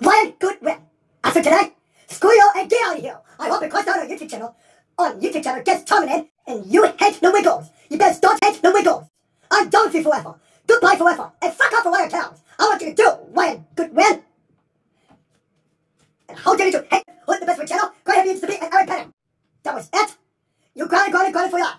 good Goodwin. As for today, screw you and get out of here. I hope it close out our YouTube channel. On YouTube channel gets terminated and you hate the Wiggles. You best don't hate the Wiggles. I'm done with you forever. Goodbye forever. And fuck off for Ryan I want you to do Ryan Goodwin. And how dare you hate who's the best for channel? Go ahead and to be and Aaron Penning. That was it. You got it, got it, got it for life.